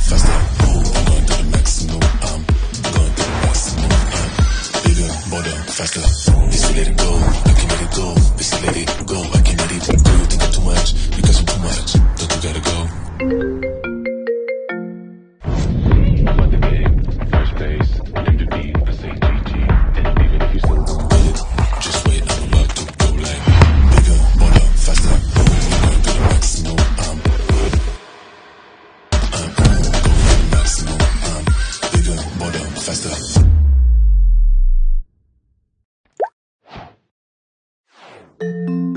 faster. I'm going to the maximum. I'm 了。